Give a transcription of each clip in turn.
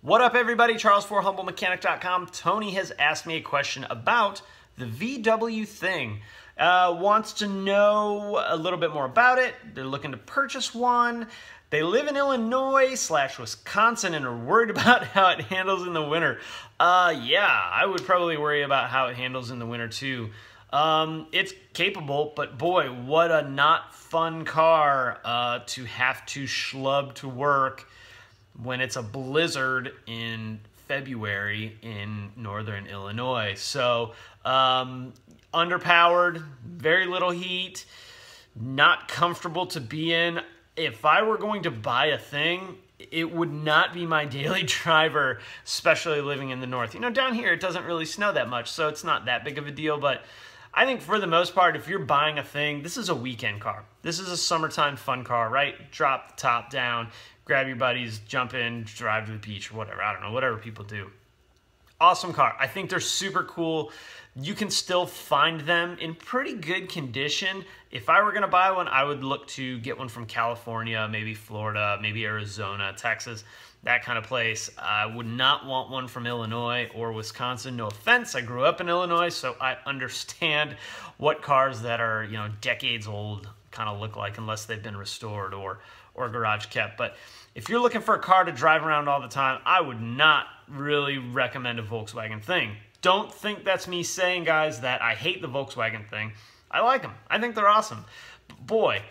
What up, everybody? Charles for HumbleMechanic.com. Tony has asked me a question about the VW thing. Uh, wants to know a little bit more about it. They're looking to purchase one. They live in Illinois slash Wisconsin and are worried about how it handles in the winter. Uh, yeah, I would probably worry about how it handles in the winter too. Um, it's capable, but boy, what a not fun car uh, to have to schlub to work when it's a blizzard in February in northern Illinois. So, um, underpowered, very little heat, not comfortable to be in. If I were going to buy a thing, it would not be my daily driver, especially living in the north. You know, down here it doesn't really snow that much, so it's not that big of a deal, but I think for the most part, if you're buying a thing, this is a weekend car. This is a summertime fun car, right? Drop the top down, grab your buddies, jump in, drive to the beach or whatever. I don't know, whatever people do. Awesome car. I think they're super cool. You can still find them in pretty good condition. If I were going to buy one, I would look to get one from California, maybe Florida, maybe Arizona, Texas, that kind of place. I would not want one from Illinois or Wisconsin. No offense, I grew up in Illinois, so I understand what cars that are, you know, decades old kind of look like unless they've been restored or or garage kept. But if you're looking for a car to drive around all the time, I would not really recommend a Volkswagen thing. Don't think that's me saying, guys, that I hate the Volkswagen thing. I like them. I think they're awesome. But boy,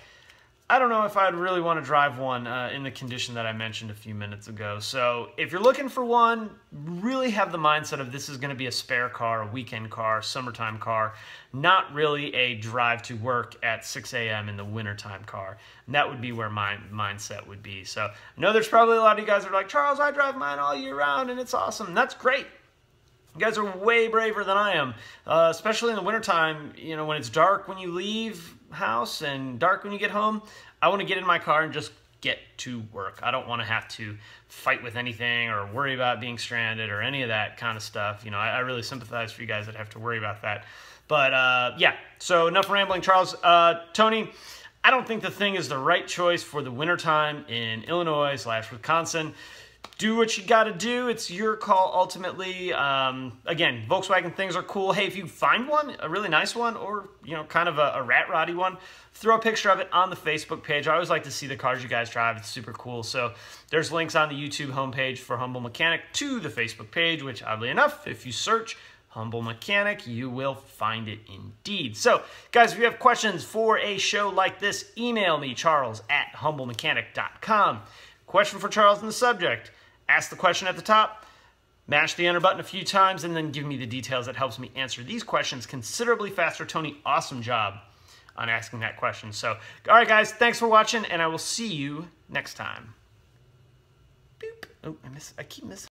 I don't know if I'd really want to drive one uh, in the condition that I mentioned a few minutes ago. So if you're looking for one, really have the mindset of this is going to be a spare car, a weekend car, summertime car, not really a drive to work at 6 a.m. in the wintertime car. And that would be where my mindset would be. So I know there's probably a lot of you guys are like, Charles, I drive mine all year round and it's awesome. That's great. You guys are way braver than I am, uh, especially in the wintertime, you know, when it's dark when you leave house and dark when you get home. I want to get in my car and just get to work. I don't want to have to fight with anything or worry about being stranded or any of that kind of stuff. You know, I, I really sympathize for you guys that have to worry about that. But uh, yeah, so enough rambling, Charles. Uh, Tony, I don't think the thing is the right choice for the wintertime in Illinois slash Wisconsin do what you got to do. It's your call ultimately. Um, again, Volkswagen things are cool. Hey, if you find one, a really nice one, or you know, kind of a, a rat roddy one, throw a picture of it on the Facebook page. I always like to see the cars you guys drive. It's super cool. So there's links on the YouTube homepage for Humble Mechanic to the Facebook page, which oddly enough, if you search Humble Mechanic, you will find it indeed. So, guys, if you have questions for a show like this, email me, charles at humblemechanic.com. Question for Charles in the subject ask the question at the top, mash the enter button a few times, and then give me the details that helps me answer these questions considerably faster. Tony, awesome job on asking that question. So, all right, guys, thanks for watching, and I will see you next time. Boop. Oh, I miss. I keep missing.